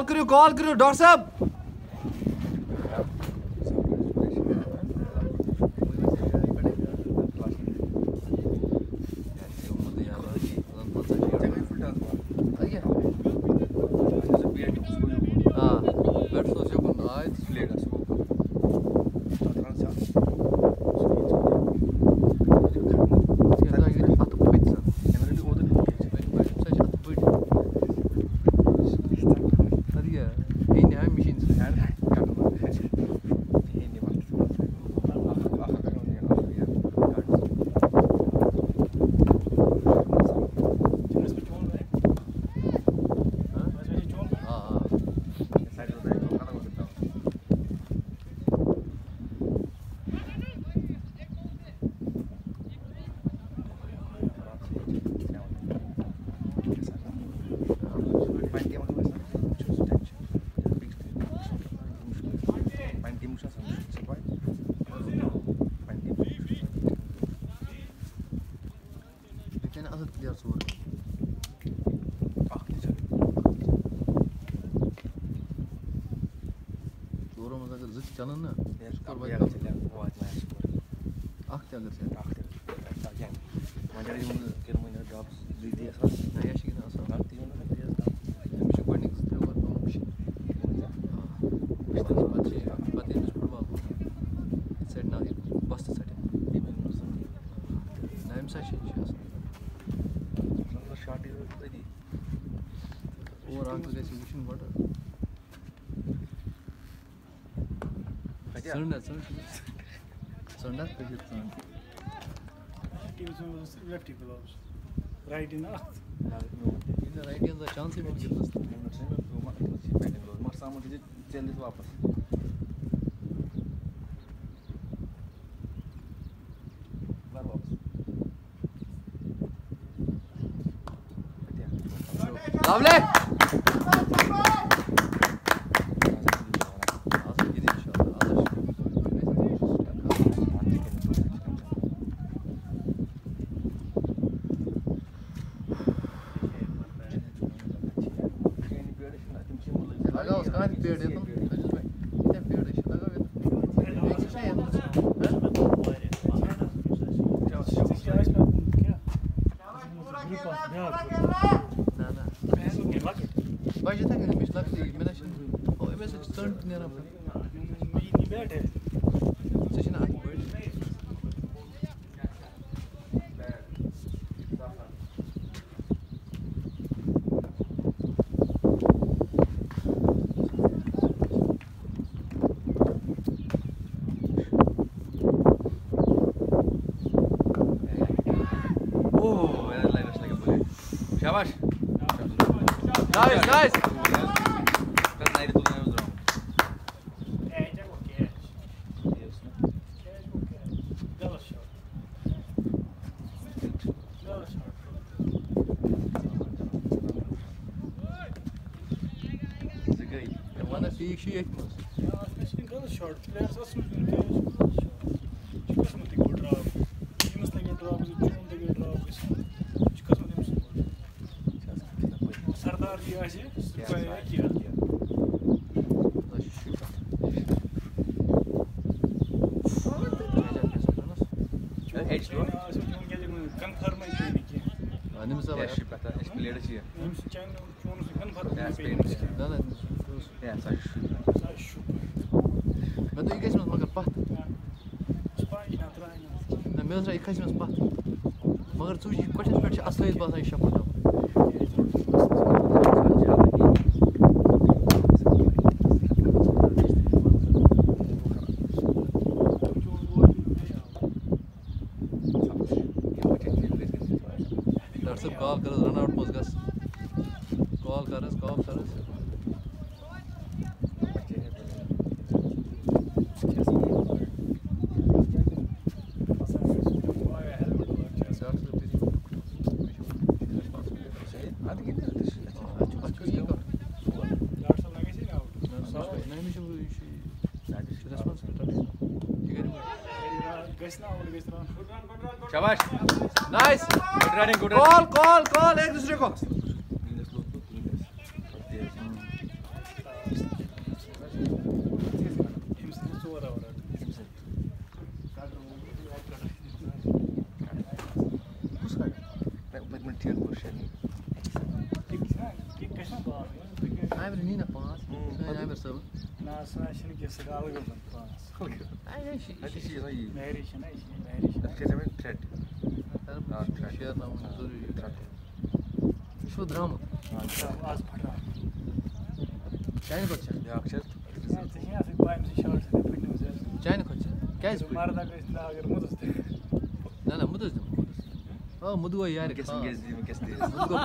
Call करियो call करियो doctor साहब। चढ्न चढ्न चढ्न left right in right in the chance image घेतलं मग सामोर त्याची चेंजेस वापस शाबाश nice good running good call call call एक दूसरे को। ಆ ಮುದುವ ಯಾರು ಮುಗಿಸ್ತೀವಿ ಮುದುವ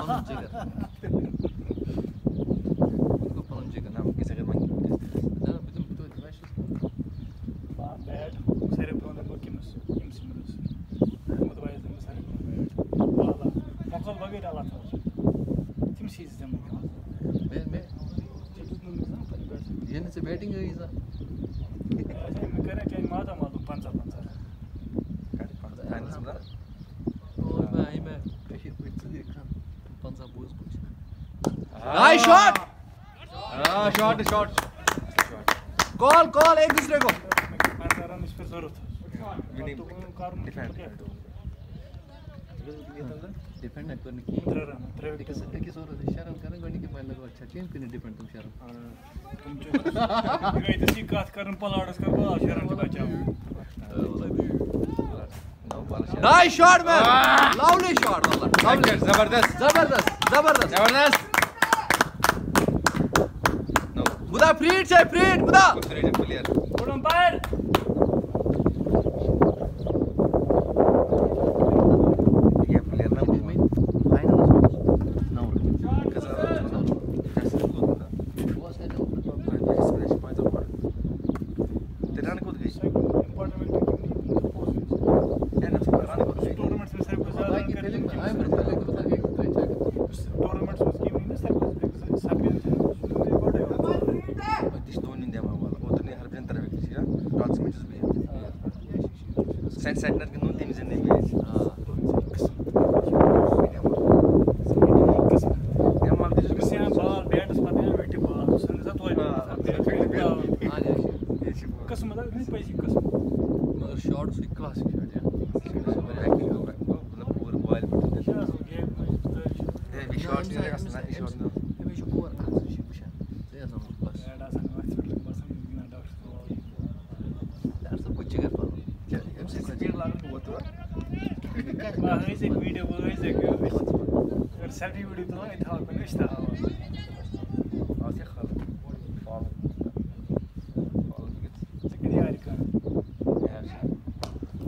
Câine de până în seară? Eu ai deschid ca că în pala arăs că bă, așa era ceva ce valla. Zabardast. Zabardast. Zabardast. Zabardast. Bu da print, şey, print bu da. Bu player. Bu umpire. Back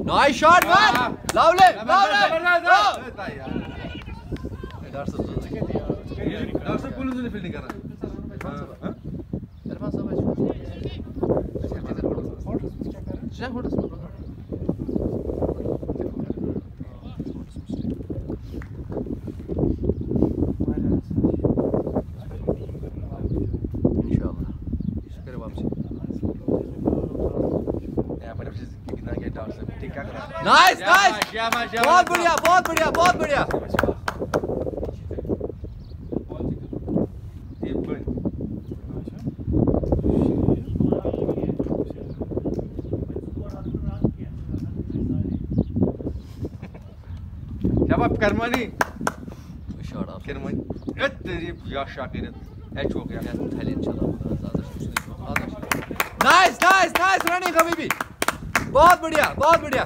nice shot man lovely lovely ज़बरदस्त यार डर से चुके थे यार डर से fielding करा बहुत बढ़िया बहुत बढ़िया बहुत बढ़िया Cevap Kermani. Şarap. Kermani. Et dedi ya Şakir'in. E çok ya. Talent çalamadan zaten. Nice nice nice running Habibi. बहुत बढ़िया बहुत बढ़िया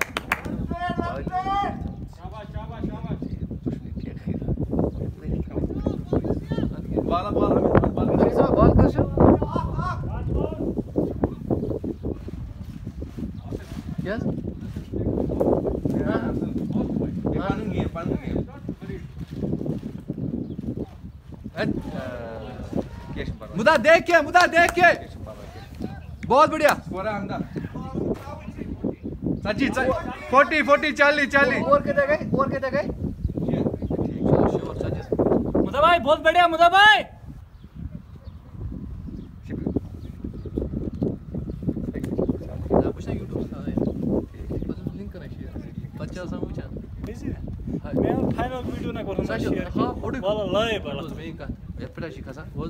देख के मुदा देख के। बहुत बढ़िया। सच्ची फोर्टी फोर्टी चालीस चालीस। और के गए? और के गए? मुदा भाई बहुत बढ़िया मुदा भाई। फाइनल वीडियो ना करून शेअर मला लय बरं तुम्ही का। वेबपेटाशी कसा बोल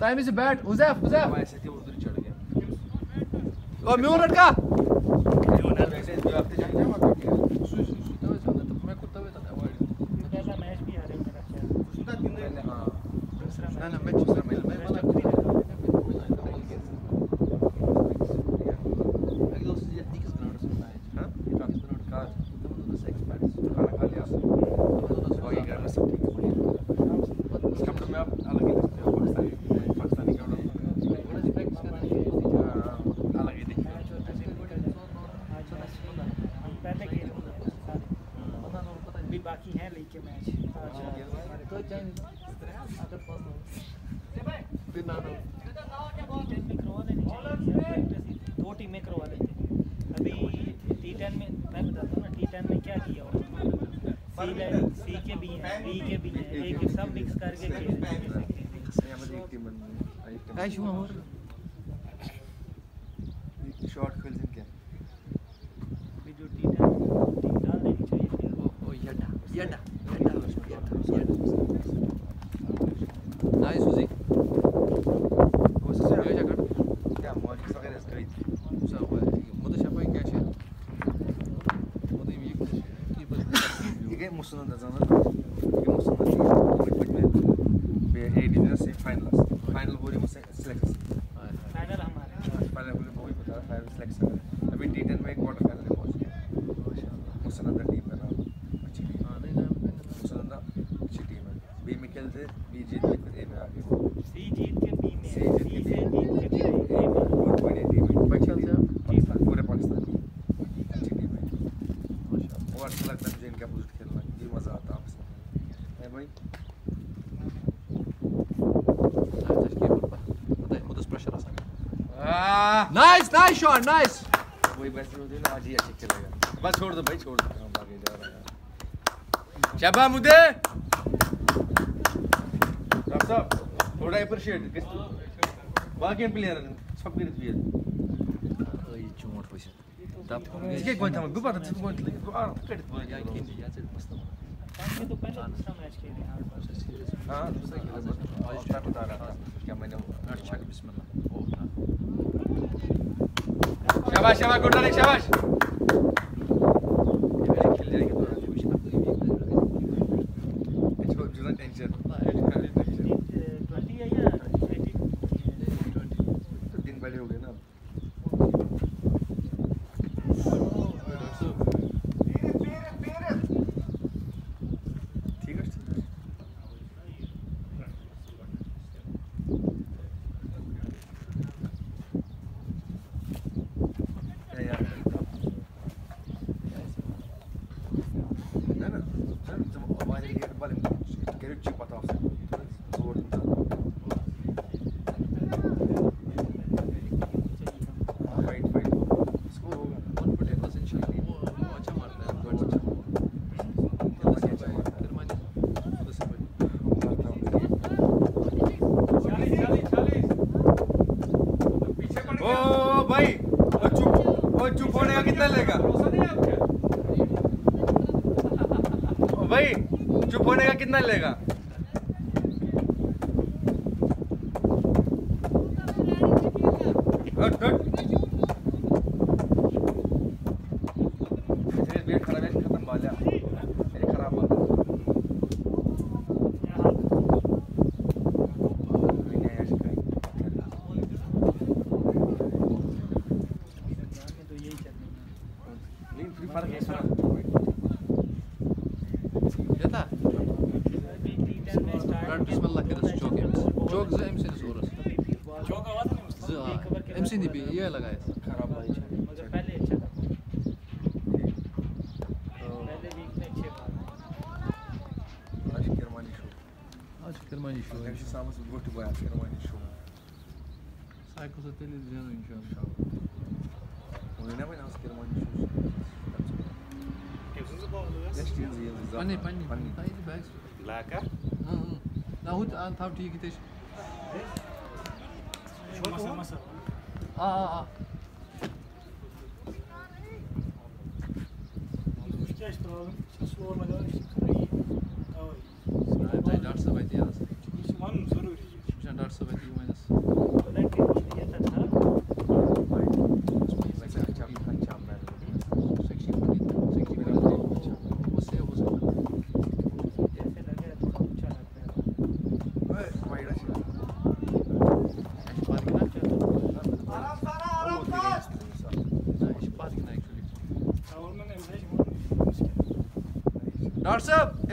time is bat Huzaif Huzaif मैं ऐसे थे उधर चढ़ गया ओ म्यून लटका काय शिव नाइस शॉट नाइस वही बेस्ट होते ना आज ही अच्छा चलेगा बस छोड़ दो भाई छोड़ दो। हाँ, काम आगे जा रहा है। शाबाश मुदे डॉक्टर साहब थोड़ा अप्रिशिएट किस बाकी प्लेयर सब गिर दिए ये चोट पैसा Сколько гонит там? Губа, ты гонит ли? Губа, кэдит. Я кинди, я цель просто. मैंने तो पहले दूसरा मैच खेला हाँ। दूसरा खेला और ट्रैक था क्या मैंने अच्छा बिस्मिल्लाह। baix, ja va, Cornèlia, ja baix. कितना लेगा? त थोक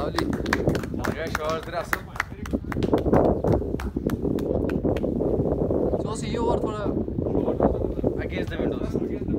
Sabli. Buraya kaldırasın. So see you over for against the windows.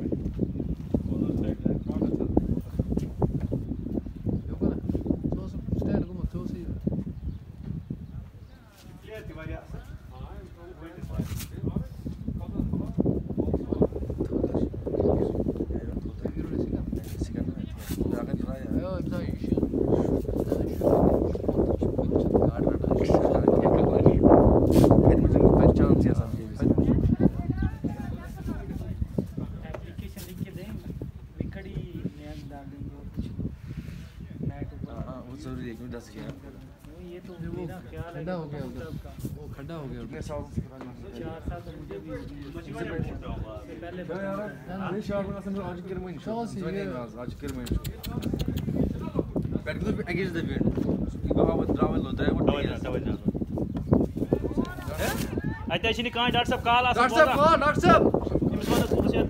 Eline sağlık. Ben yarın ne çağırdın aslında acık girmeyin. Söyleyin lazım acık girmeyin. Belki de against the wind. Because travel होता है वो अच्छा şimdi kan Dark Sab kal aslında. Dark Sab kal, Dark Sab. İmzanı konuşuyor.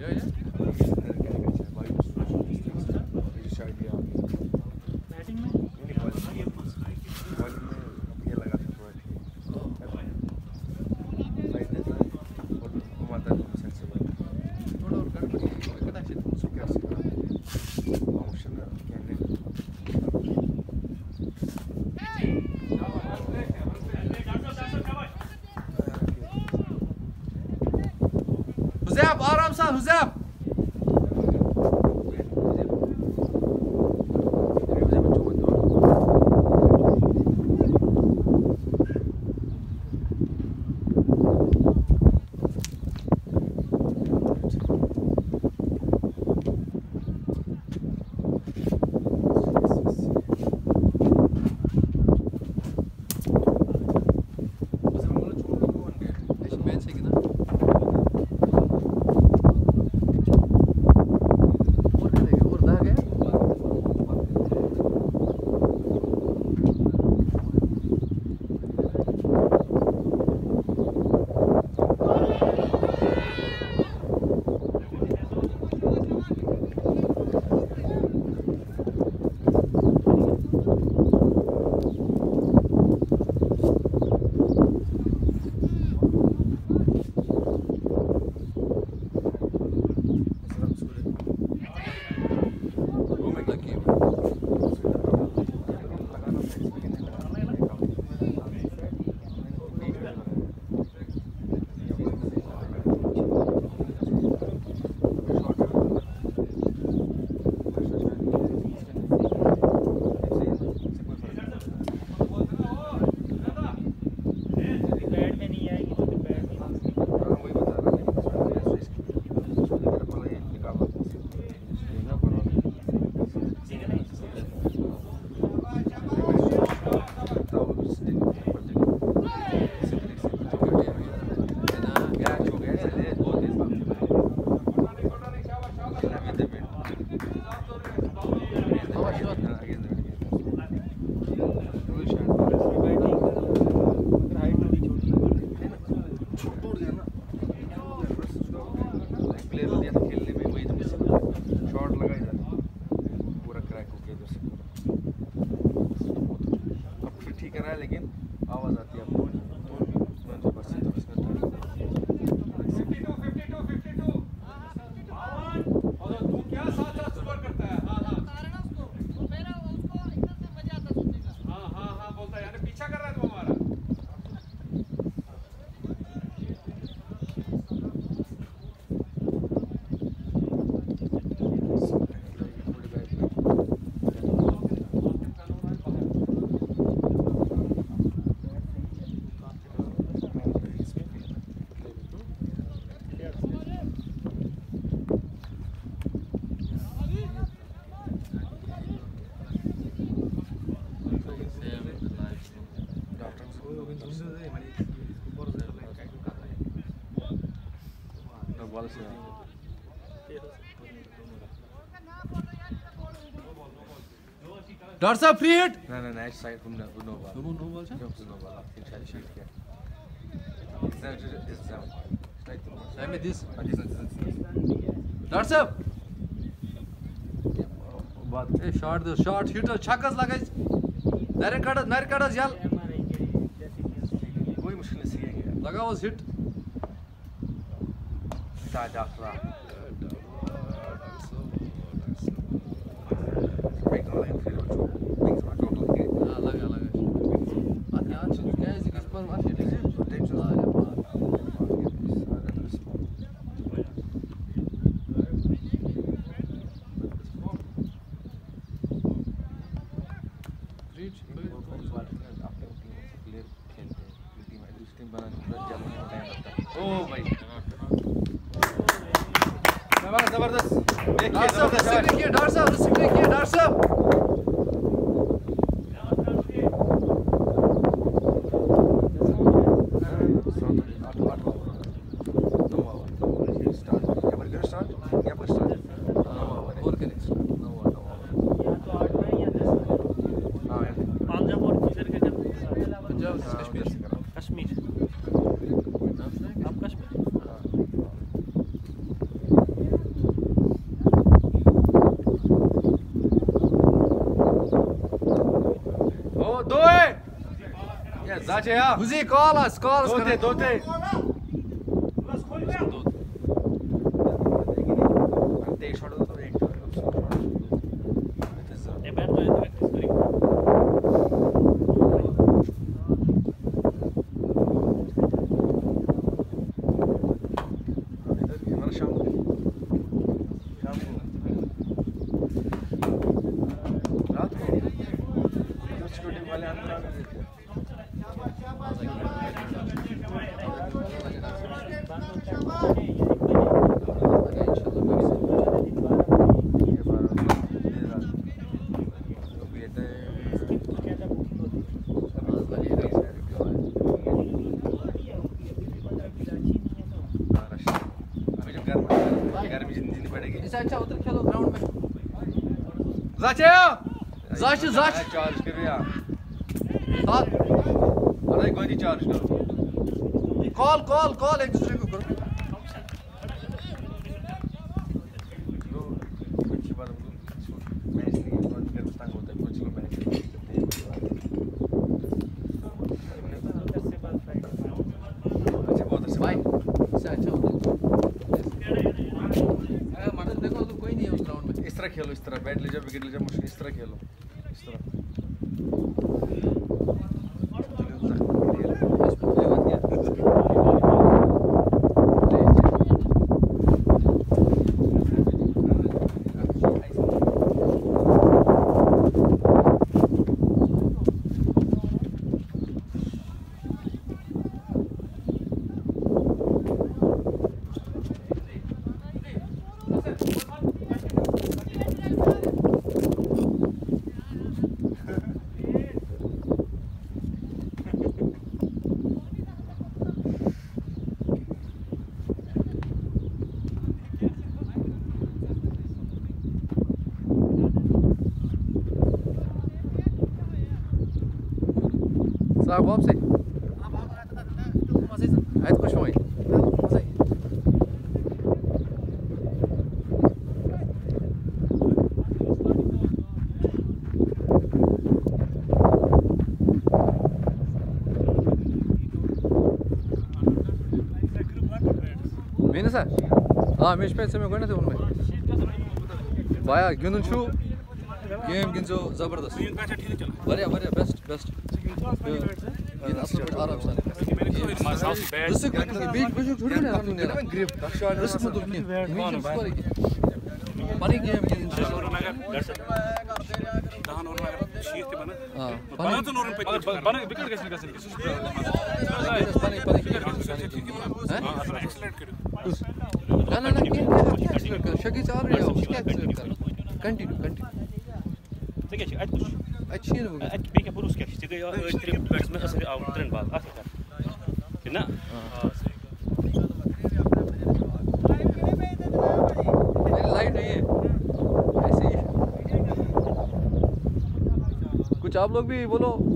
Yeah, yeah. Thumbs! Doctor साहब free hit ना ना night side from no no वाला no no वाला no no वाला इंशाल्लाह शीट क्या it's not it's like I may this doctor साहब बात ए शॉट दो शॉट हिटर छक्कस लगा नरे कट नरे कट यार कोई मुश्किल नहीं है लगा वो हिट सादा ja. Vzi kola, s kola. Dotej, dotej. हैं अच्छा बहुत अच्छा भाई इससे अच्छा उधर अगर मटन देखो तो कोई नहीं है उस ग्राउंड में इस तरह खेलो इस तरह बैट ले जाओ विकेट ले जाओ मुश्किल इस तरह खेलो इस तरह इसमें कोई बात नहीं है। Sag op sig. Uit kushmoy. Meni sa? Ha, mesh pe se me gona te. Baya günün şu game ginzo zabardast. Varya varya best best. ये असल पे आराम से हमारे साउथ बैट रिस्क बीच बीच छोड़ ना हम ने ग्रिप रिस्क मत उठने कौन भाई पानी गेम ये इंशाल्लाह दहन और नगर शीर के बना हाँ बना पानी तो नूरन पे बना विकेट कैसे कैसे पानी पानी हैं एक्सीलेंट करो ना ना ना क्या क्या एक्सीलेंट कर शकी चाल रही हो क्या एक्सीलेंट कर। कंटिन्यू कंटिन्यू ठीक है अच्छी अच्छी है वो अच्छी बीके पुरुष के ठीक है। और ट्रिप बैट्समैन असर आउट ट्रेन बाल आखिर कर ना? मेरी लाइट नहीं है। ऐसे ही। कुछ आप लोग भी बोलो।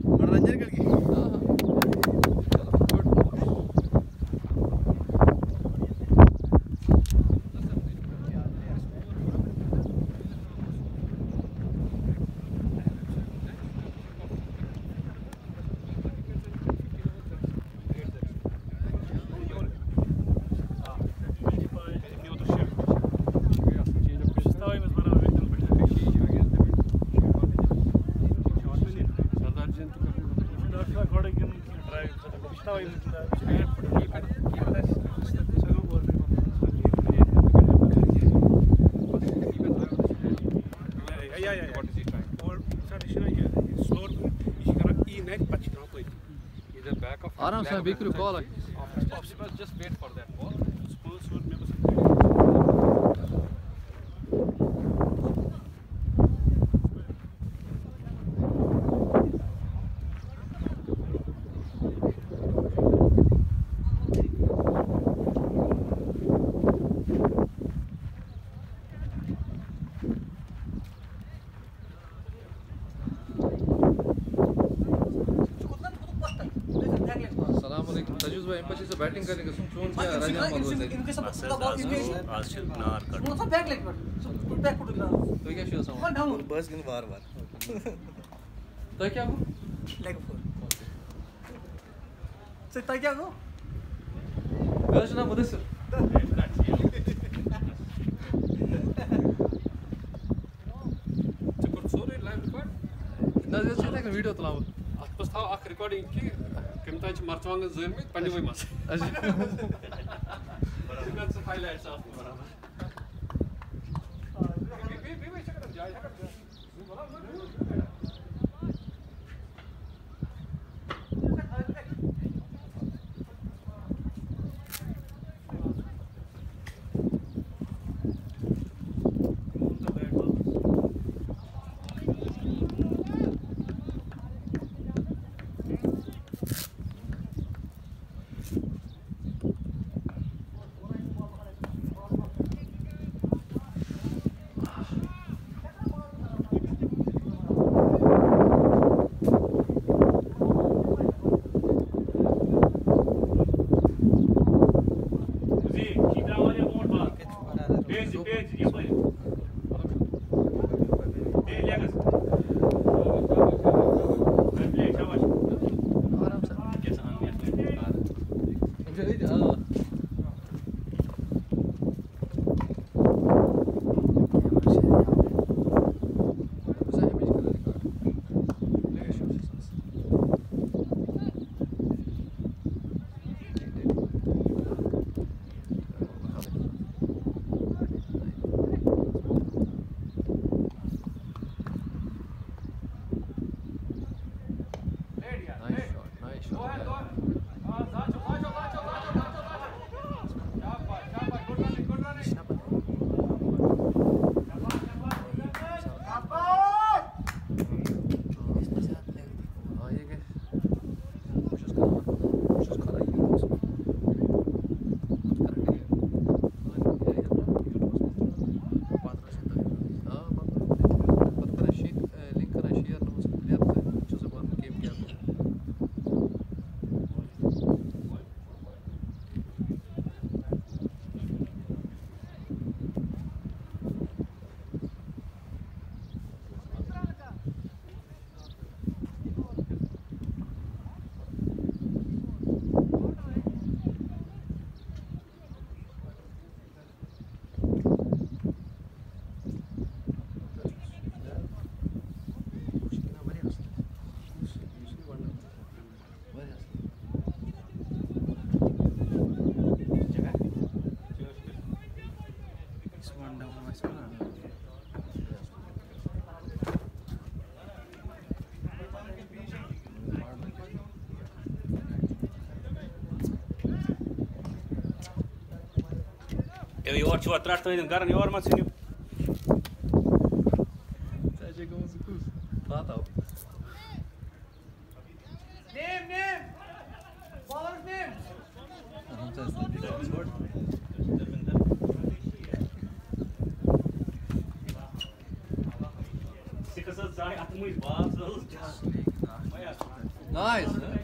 veículo cola. always going to war war. Takyago? Leg 4. So Takyago? Rajna Mudasir. Çıkır soru live record. Nasıl çektik video tutalım. Atpas thav ak recording ki kimtaç marçvanga zulmi pandi boy mas. Beraber highlights aslında beraber. Ortivo atrás também din gara ni orma ține. Înțelege că mă zucuz. Fata. Nem, nem! Balor nem! Nice! Né?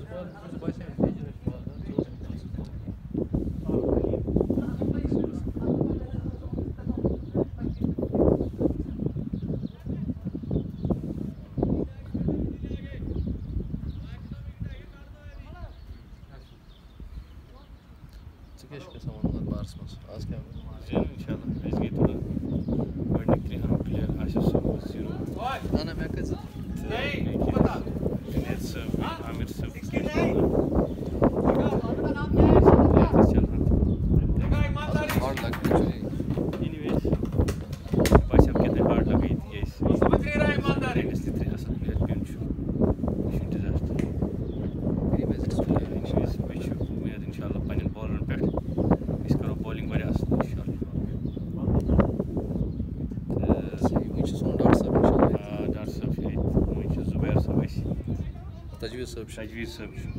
Deus pode nos abaixar. przed Wisłą.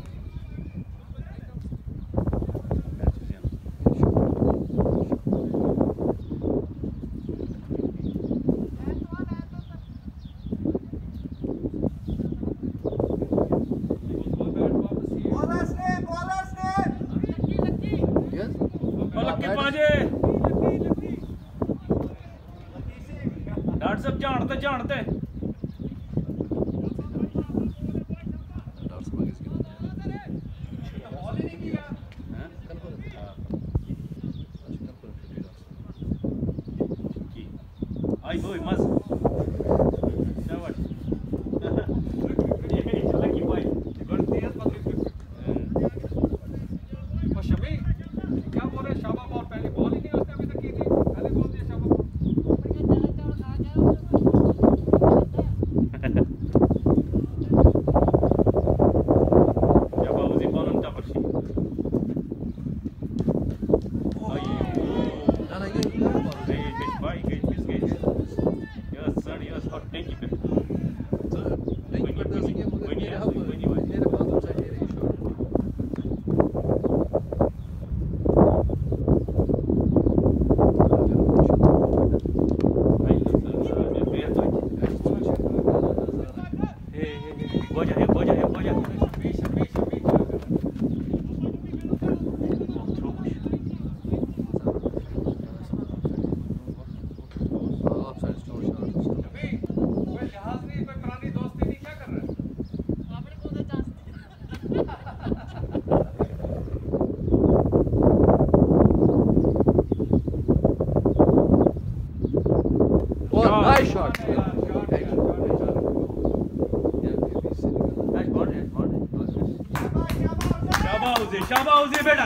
शाबाश बेटा।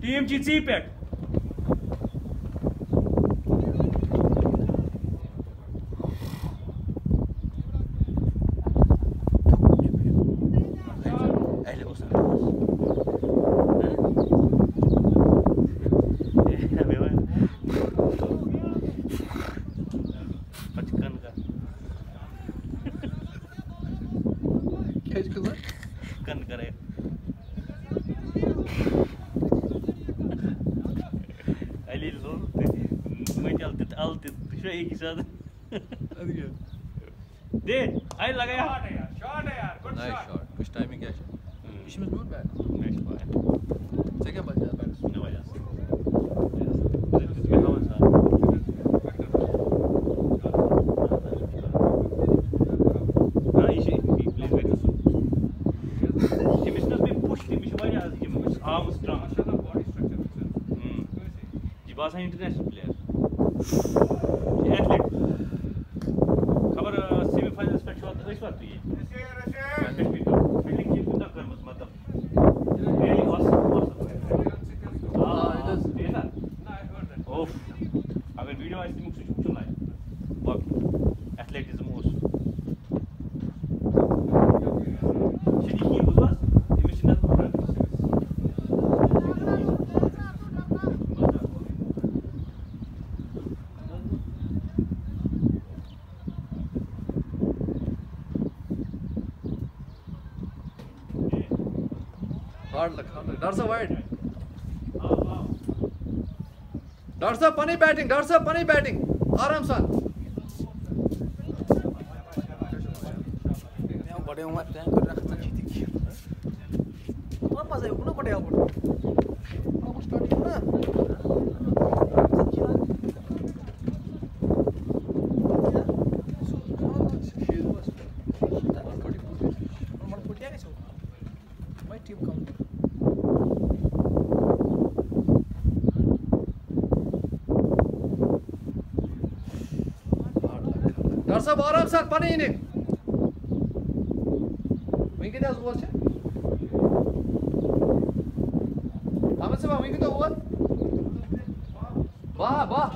Team जीत ची पेट doctor साहब पनी batting doctor साहब पनी batting. आराम सान Varsa varam sar, para inek. Vem que das boas, hein? Vamos se vamos, vem que das boas. Vá, vá.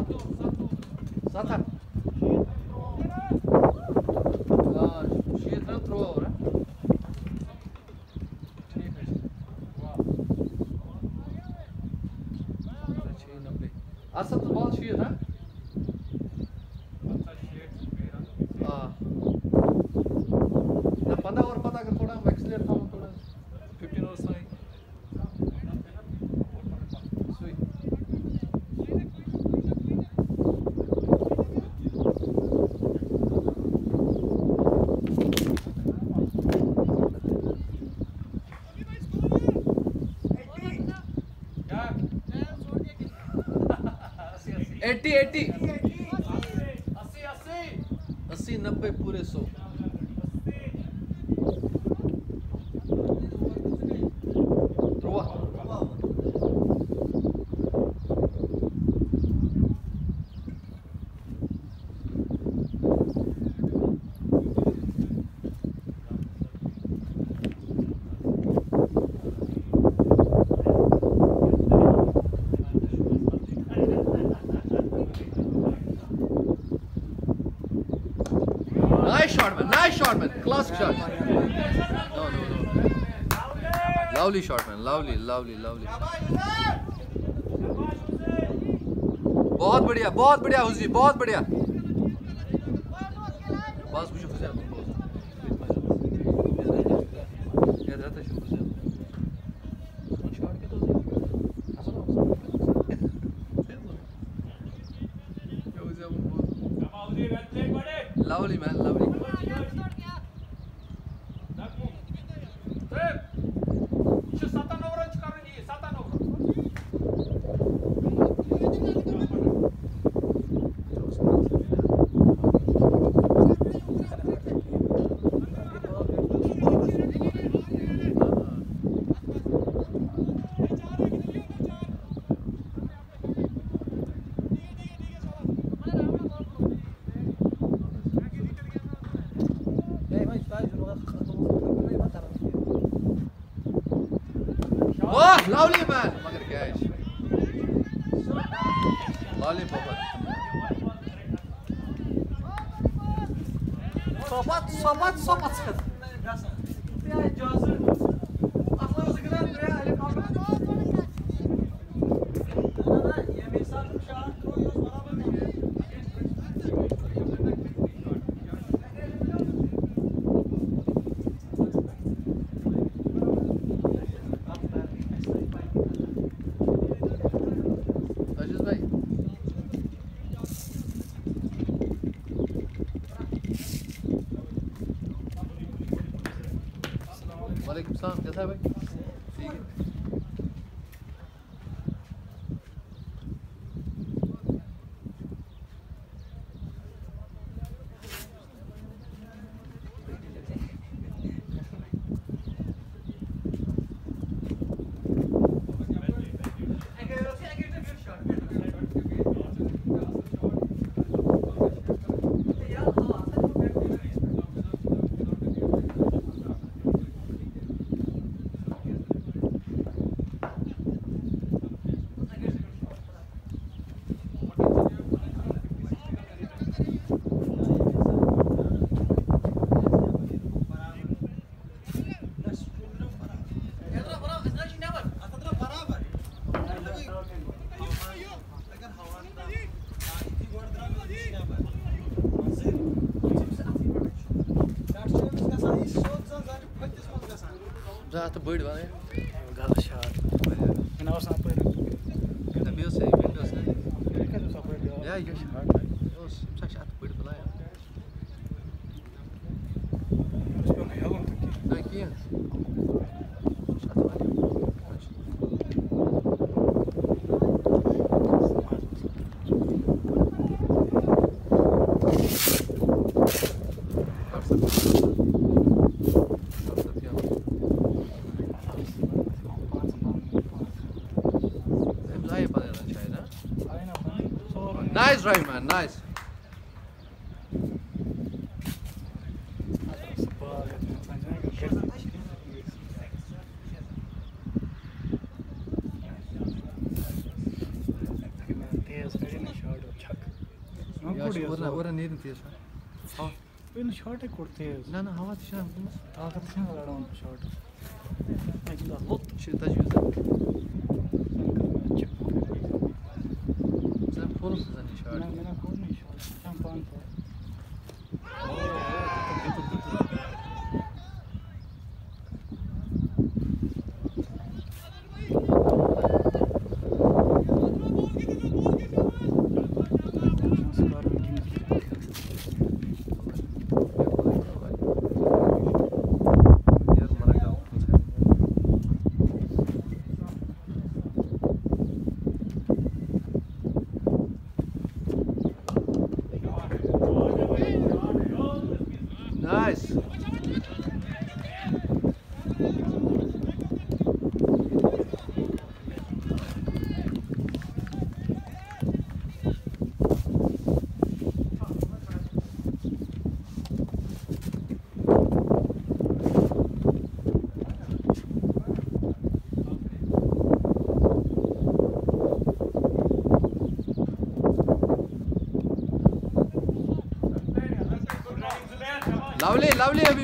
Satan. Eighty eighty Lovely shot, man. Lovely, lovely, lovely. बहुत बढ़िया बहुत बढ़िया हुजी बहुत बढ़िया Sobat, sobat, sobat. Ya, cazı. Atla uzakından buraya, elim. ಒಂದು ಶಾರ್ಟೇ ಕೊಡ್ತೀವಿ ನಾನು ಅವತ್ತು ಕ್ಷಣ ತಾಕತ್ತು ಕ್ಷಣ ಆಡೋ ಒಂದು ಶಾರ್ಟ್ ಇಲ್ಲ ಹೊತ್ತು ಶೀತ ಜ್ಯೂಸ್ ಶಾರ್ಟ್ ಶಾಂಪಾನ್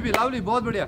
भी लवली बहुत बढ़िया।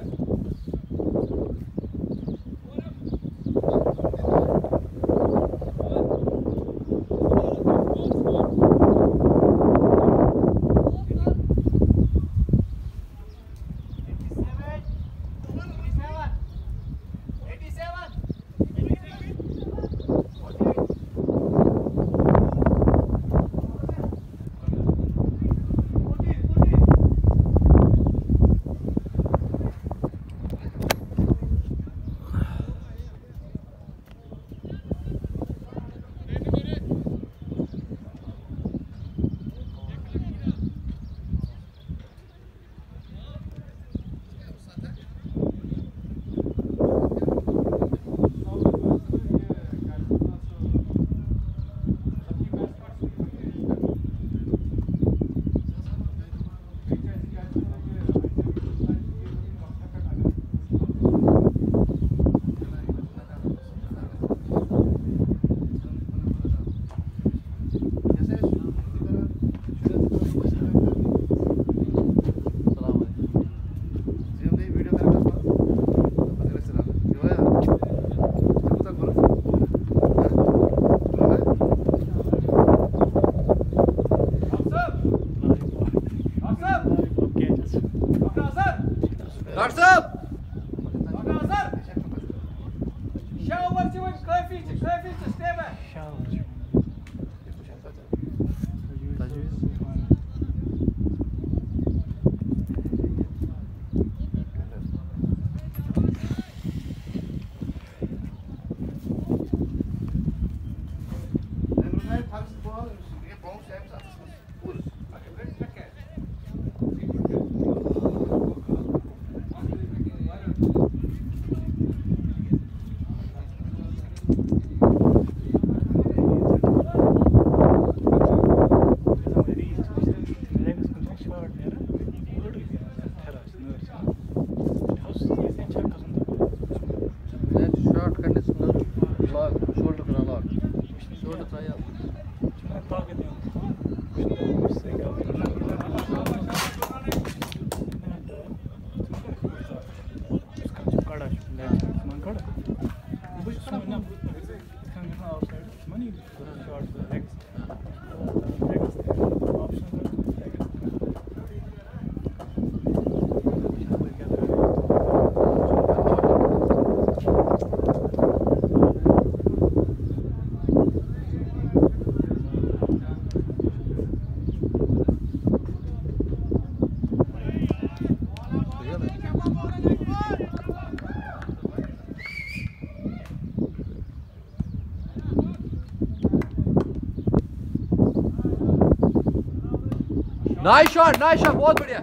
Nice shot, nice shot. बहुत बढ़िया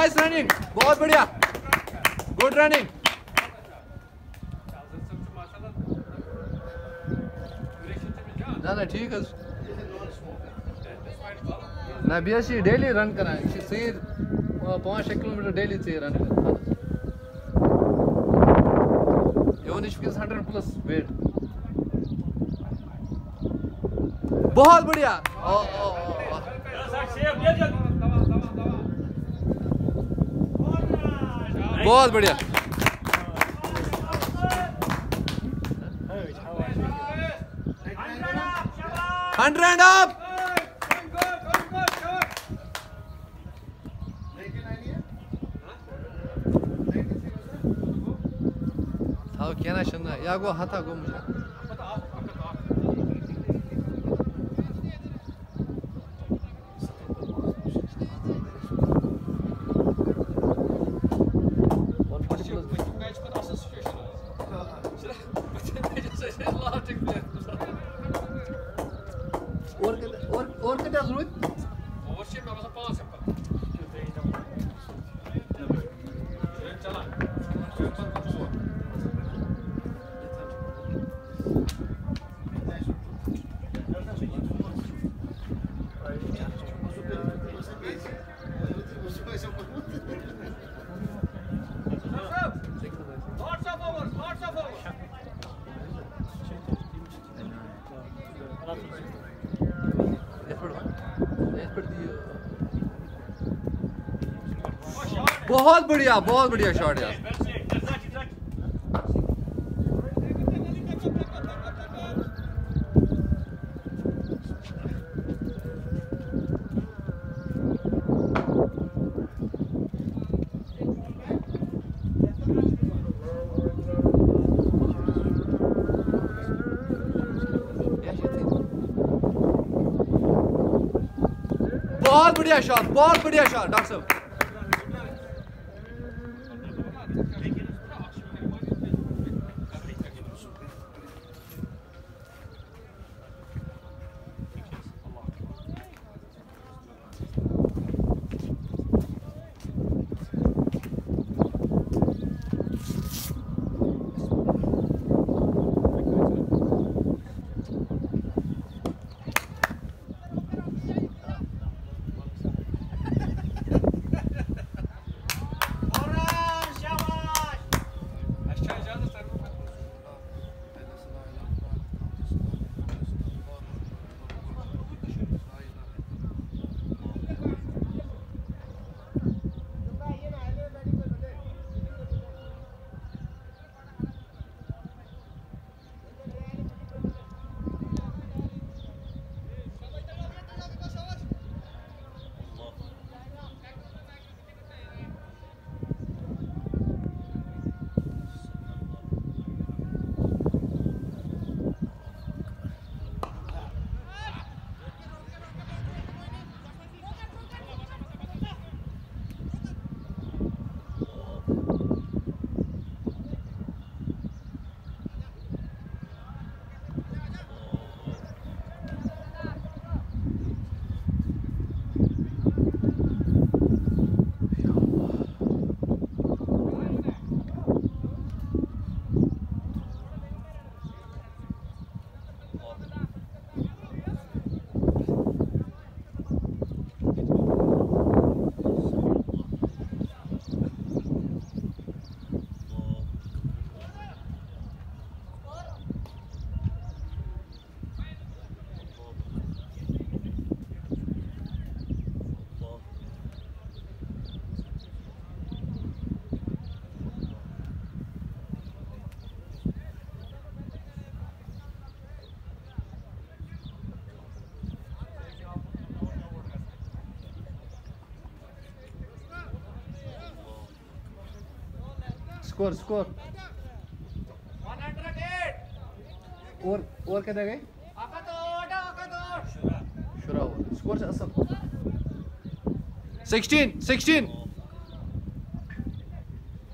नाइस रनिंग बहुत बढ़िया. गुड रनिंग ना ना, ठीक है. ना B S C daily run कराएँ पाँच छः किलोमीटर डेली से रन बहुत बढ़िया। हंड्रेड ऑफ़ क्या ना शुन या गो हाथा गो मुझे। बहुत बढ़िया बहुत बढ़िया शॉट यार। बहुत बढ़िया शॉट बहुत बढ़िया शॉट डॉक्टर साहब। स्कोर स्कोर और और कदा गए? ओवर स्कोर असल सिक्सटीन सिक्सटीन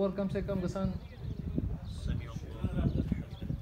और कम से कम गसान.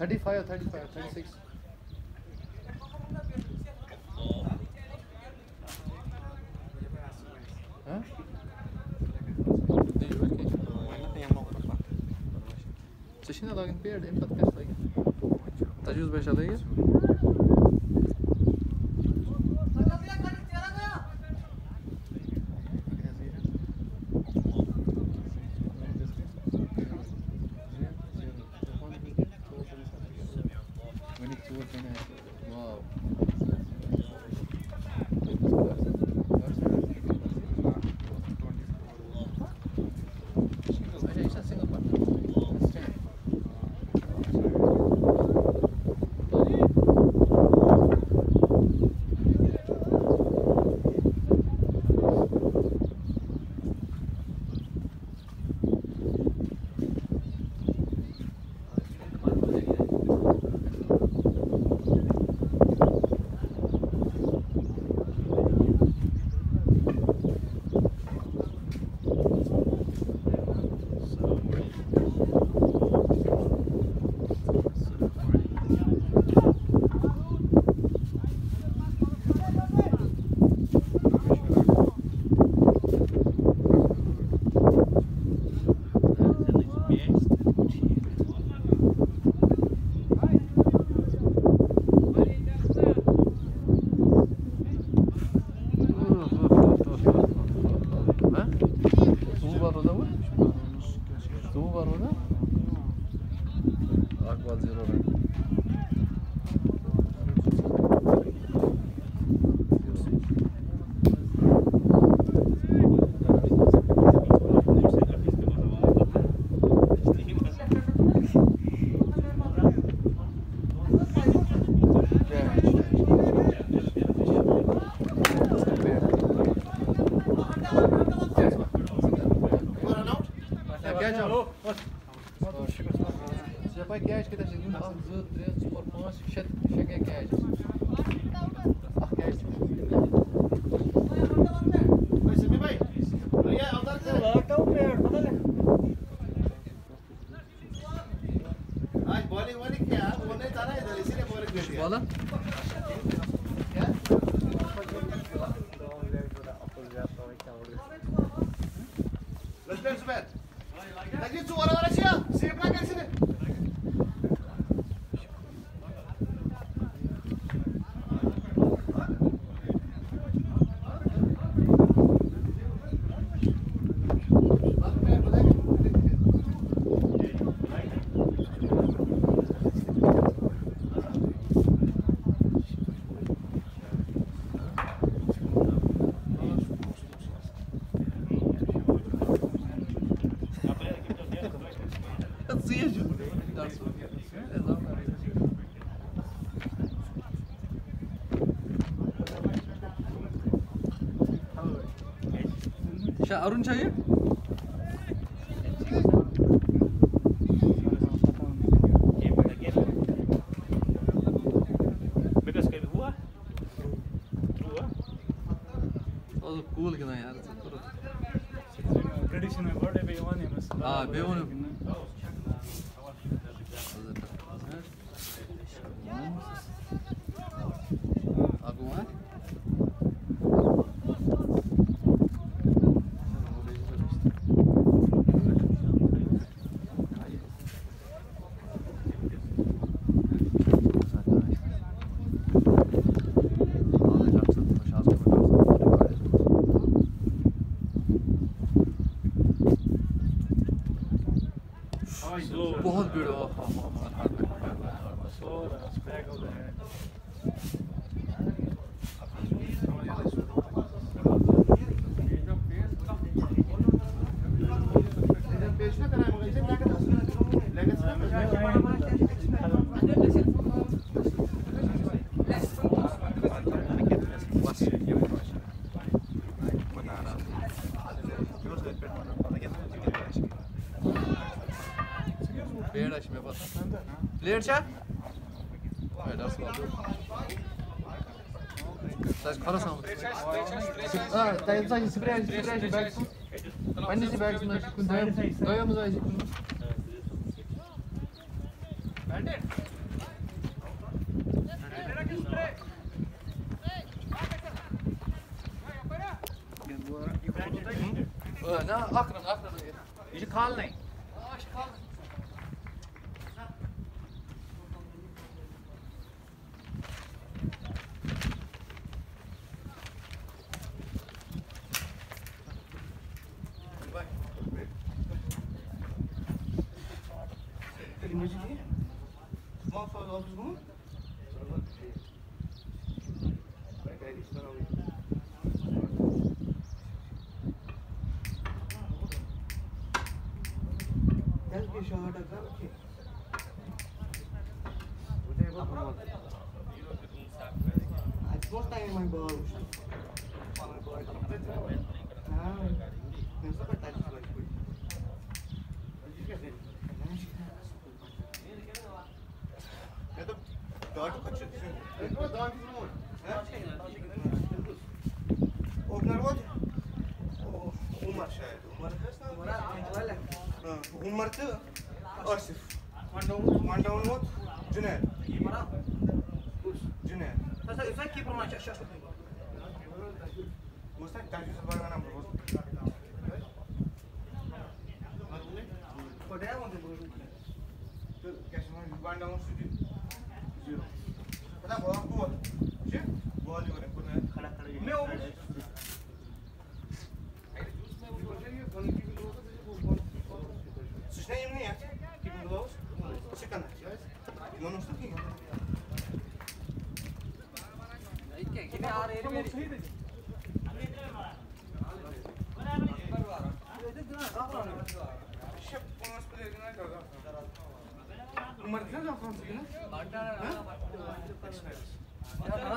thirty 35 35 36 tá Tatkas da gel. Tacı. Arun चाहिए? Vereceğim. Hayır, das war. Das ist krass. Ah, da jetzt sag ich, ich spreche, ich spreche, ich spreche. Wann ist die Bergsmann? μία. Και κουρδός. Πώς έκανα. Μόνο στο κύριο. Yine araya verir. Martina da Fransız günü. Martina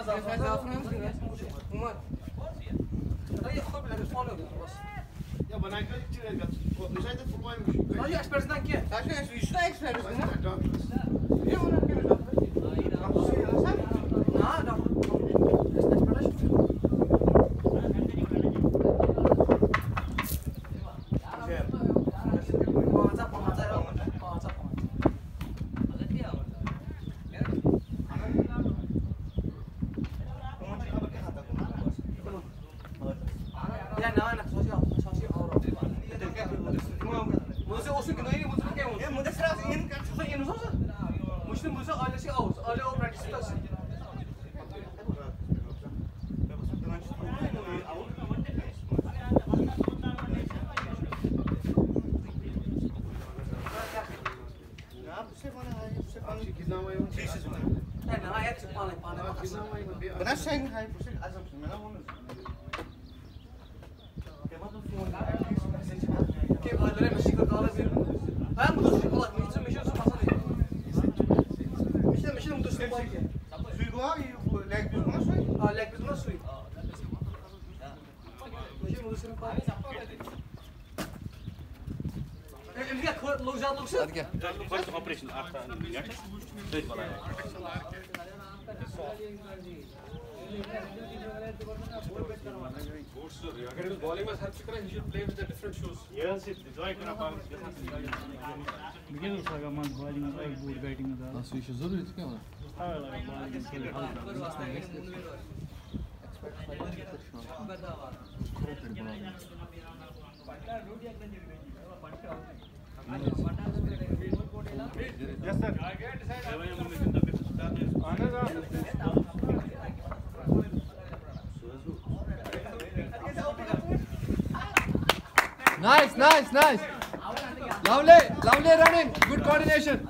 da Fransız günü. Ya bana göre içine yaptı. Wij zijn er voor mij. Maar ja, expert, dank je. Ja, expert, expert. Loksa. Hadi gel. First operation after next. Straight bala. अगर इस bowling में search करें, he should play with the different shoes. Yes, it is right now. Miguel Saga man bowling में एक boot batting में था Nasıl işi zor yürüdük ama. हाँ लगा bowling के लिए हल्का Nice, nice, nice. Lovely, lovely running. Good coordination.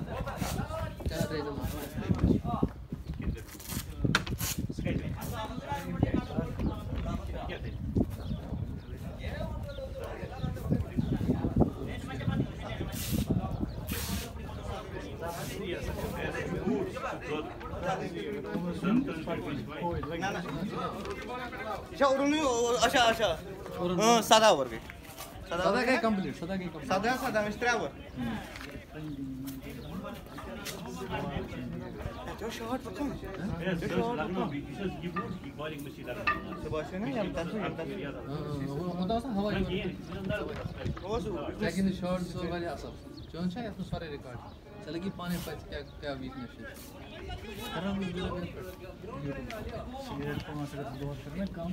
अच्छा उड़नी अच्छा अच्छा हाँ साधा वर गई Sada gay complete. Sada gay complete. साधा साधा में स्ट्रैवर जो शॉट पकड़ Yes, yes, Lucknow, he says he would, he bowling machine. Subhash ने हम तक हम तक Ondan sonra hava yolu. वो सु Taking the shots so very asap. John Chai अपने सारे रिकॉर्ड. चले कि पाने पर क्या क्या वीकनेस है. खराब भी बिल्कुल सिगरेट को वहाँ से बहुत करना काम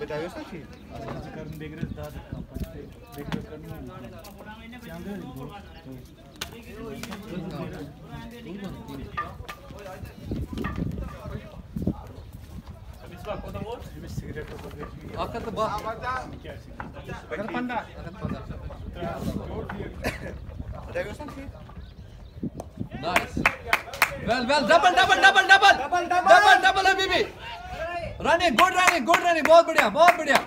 बताइए सर जी से करने देख रहे दाद काम पड़ते देख रहे करने चांदे सिगरेट को पकड़ आकर तो बात. क्या अगर पंडा आकर पंद्रह. बताइए sir ji Nice. Well, well, double, double, double, double, double, double, double, Habibi. Running, good running, good running, बहुत बढ़िया, बहुत बढ़िया.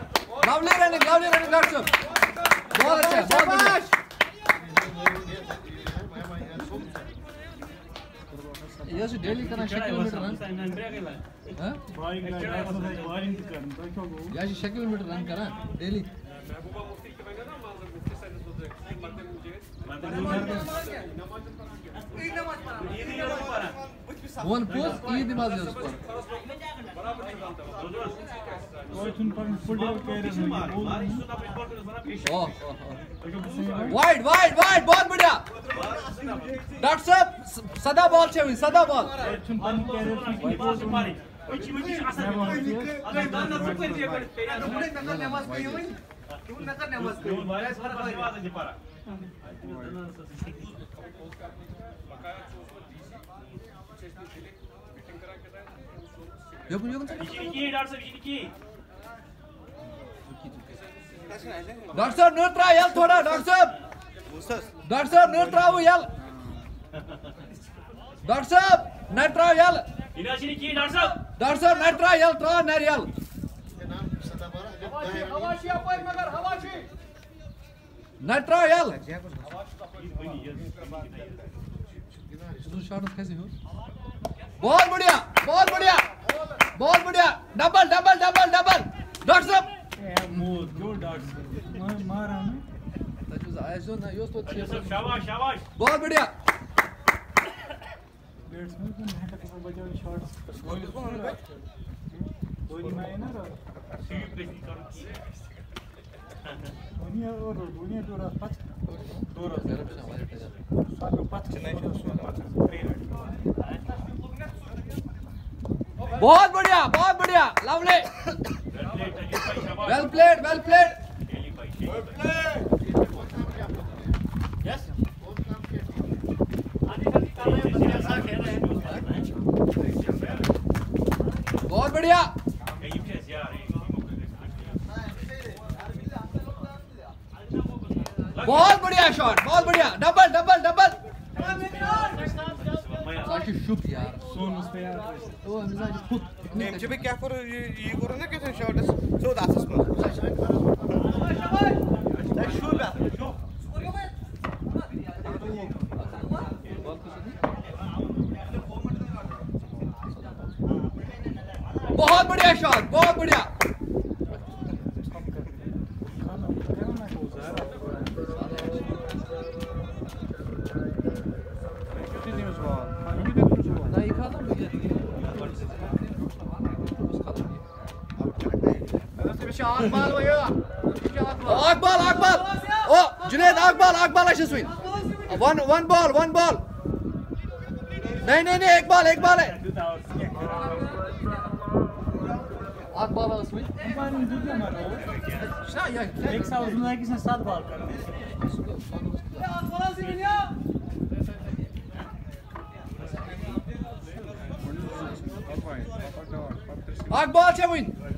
Lovely running, lovely running, doctor. बहुत अच्छा, बहुत बढ़िया. ये जो डेली करना छः किलोमीटर रन, हाँ? तो हो या छः किलोमीटर रन करा डेली. महबूबा मुफ्ती के मैंने ना मालूम मुफ्ती से जो देखते हैं मरते मुझे One push, ई दिमाग है उस पर. कोई तुम पर फुल डे कह रहे हो ये बोल Oh, oh, oh. Wide, wide, Hakkaya Çoğuz'la DC içerisinde birlik meeting karar kadar Yapın yapın. İki iki Darsa iki iki. Darsa nötra yal thoda Darsa. Darsa nötra bu yal. Darsa nötra yal. İlaçın iki Darsa. Darsa nötra yal thoda ner yal. Havaşı havaşı yapayım magar havaşı. Nötra yal. रहा रहा रहा shot कैसे हो बहुत बढ़िया बहुत बढ़िया बहुत बढ़िया double double double double doctor साहब मोर जो डॉट्स मार मारा मैं That was I don't know. Yours was शाबाश शाबाश बहुत बढ़िया बैट्समैन को ब्याट्समैन पनि ह्यान्डको बजाउने सर्ट धोनीमा आएन र सीवी प्रेसिंग करो बहुत बढ़िया बहुत बढ़िया lovely well played well played बहुत बढ़िया। बहुत बढ़िया शॉट बहुत बढ़िया डबल डबल डबल साशी शुभ यार सोन उस पे यार ओ मिजाज खुद नेमचे पे क्या करो ये ये करो ना कैसे शॉट सो दासस में बहुत बढ़िया शॉट बहुत बढ़िया Akbal, Akbal. Oh, Junaid, Akbal, Akbal यशस्वी. One, one ball, one ball. नहीं नहीं नहीं एक बॉल एक बॉल है Akbal यशस्वी. क्या ये एक साल उसने किसने सात बॉल कर Akbal će win. Two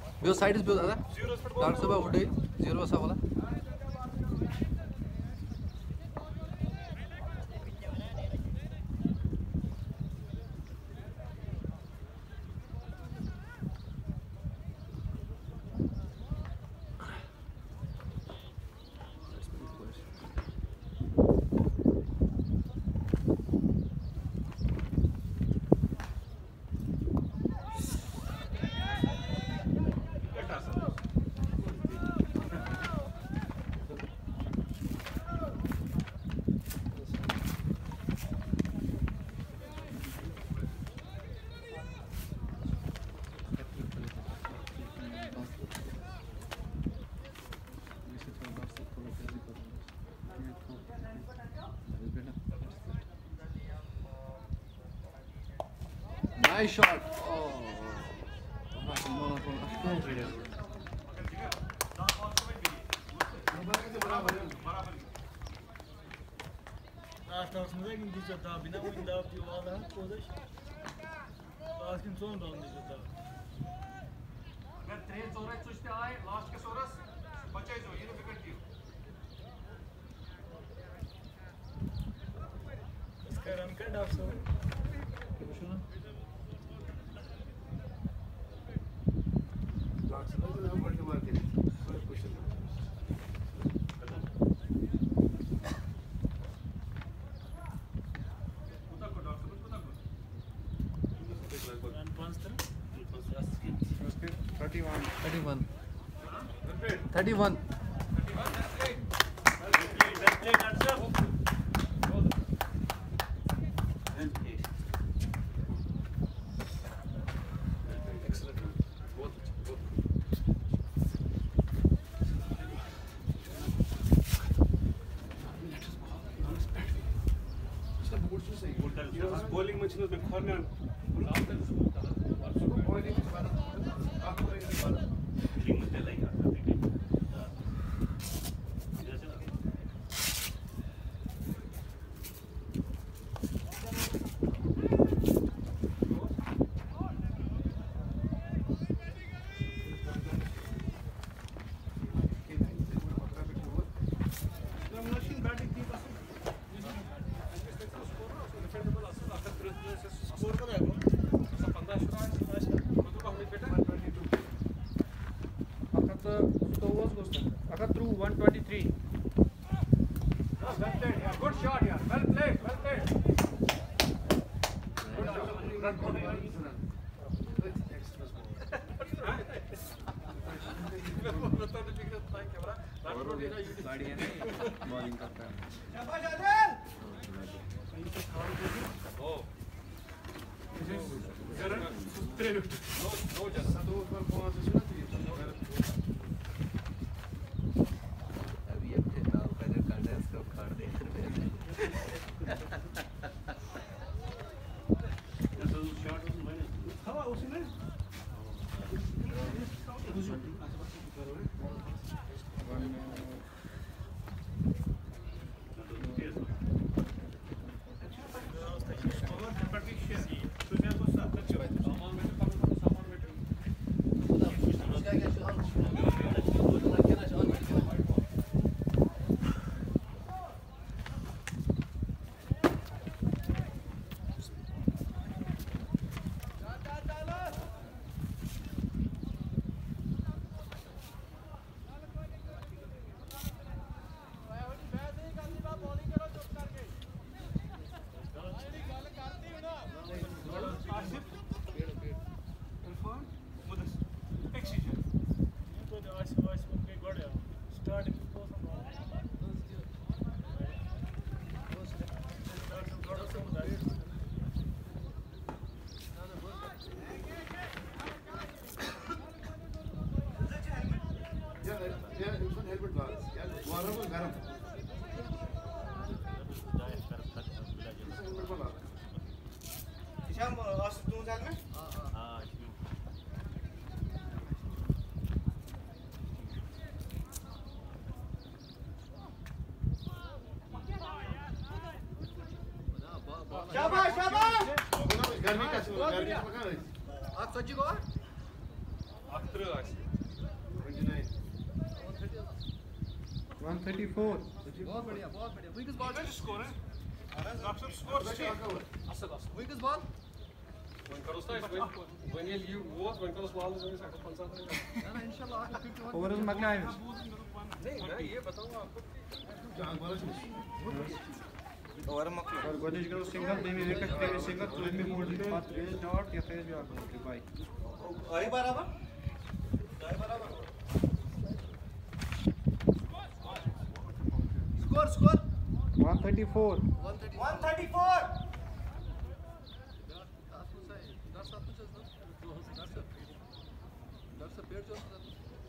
यो साइड बिउ दादा सबै उडे छ होला Nice shot. Oh. Laatst als een rekening die zat daar binnen, moet je daar op die wal daar, kodas. Laatst in zo'n dan die zat daar. इसका run कर डाल सो run 31. Bowling करता है अभी 134 बहुत बढ़िया बहुत बढ़िया। विकेट बॉल स्कोर है। Score wicket ball Wanneer you was, when Carlos Wallace is echt van zaterdag. ना ना इंशाल्लाह आखिर 51 ओवर मकलाइन Nee, nee, ये बताऊँगा आपको. और मकलो और गोदिश करो सिंगल तो मोड़ दे। पास रेस डॉट या फेस भी आपको बाय अरे बराबर? 134 134 That's a pair, Joseph.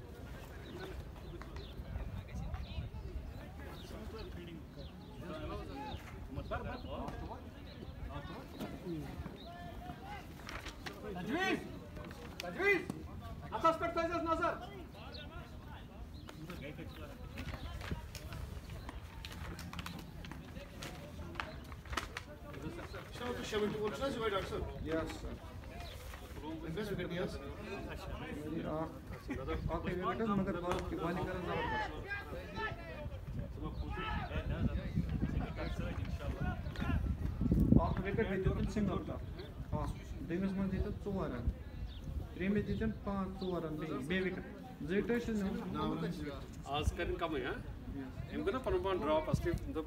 Wicket में सिंगल था। हाँ देमिस मन दीदन चौर रन पाँच चौर विकेट। जेटेश आज कम है हाँ? ना ड्रॉप असली दो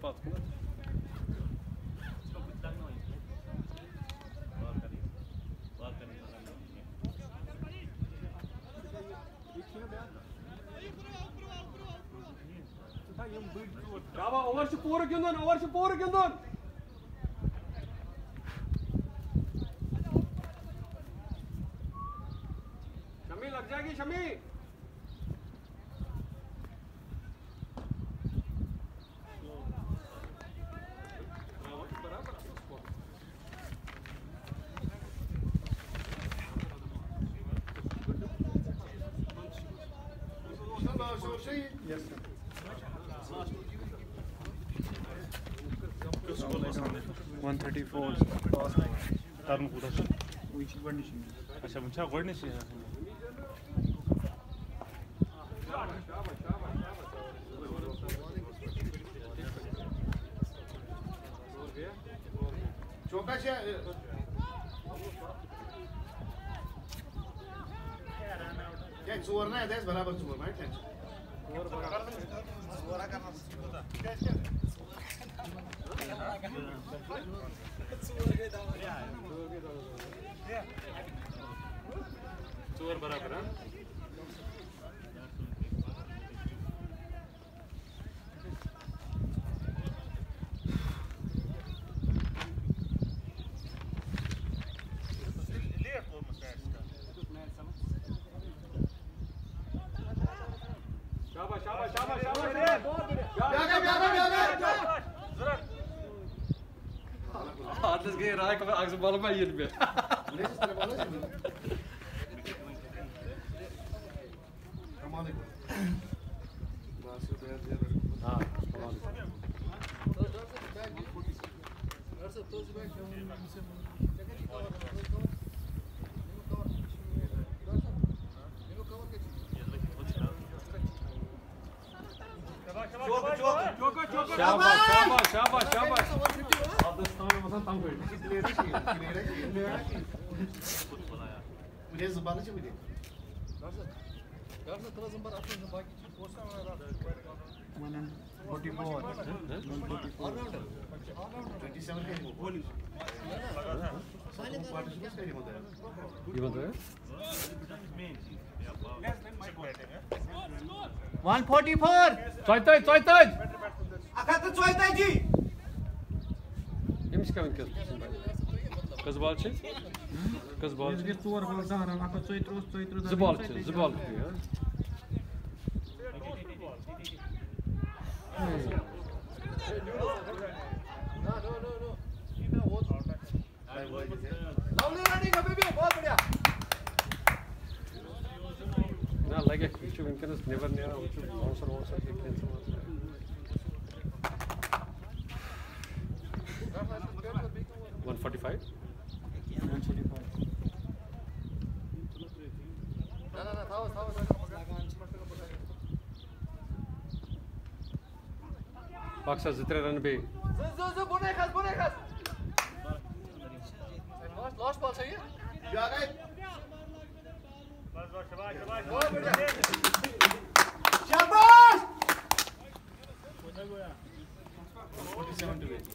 सोर्स तरुण कुदास अच्छा हुन्छ गर्नेछ Araba 20. Şabaş, şabaş, şabaş, şabaş ağzından tam koydum. Kitleyerek yiyor, kitleyerek yiyor. Kitleyerek yiyor. Bu ne zıbanı mı değil? Garza kıla zımbar atın baki çık kosta mı var? Manan 44 var. 44 all rounder. 27 kaydı bu. Bowling. Sadece participants kaydı bu da. İyi bende. One forty four. Çaytay, çaytay. Akatı çaytay ji. miskavim kezibsin qiz bolachi qiz bolachi bizga to'g'ri bo'lsa aka so'ytirib so'ytirib zibolchi zibolchi Now, like a quick, you can never near a bouncer, bouncer, you can. Run be. Ya gayet. Şabaş! Forty seven to eight. Aa su şey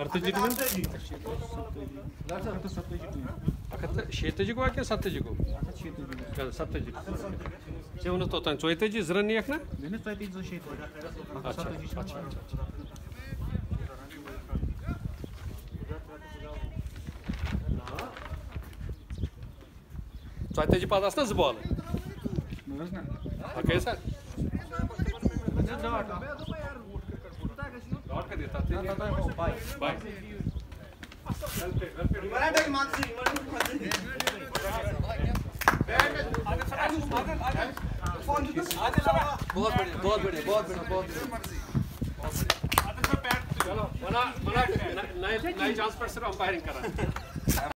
Artıcı değil mi? Akatı şetecik var ki satıcık o. Akatı satıcık. Şey onu tutan çoytacı zıran yak ne? Acha, acha, acha. Çoytacı padasına zıbalı. Hakikaten. Ne var? Dot कर देता थे। Bye bye बड़ा डर मान से बहुत बढ़िया बहुत बढ़िया बहुत बढ़िया बहुत बढ़िया। चलो बना बना नए नए चांस पर सिर्फ़ अंपायरिंग करा।